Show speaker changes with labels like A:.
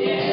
A: Yeah.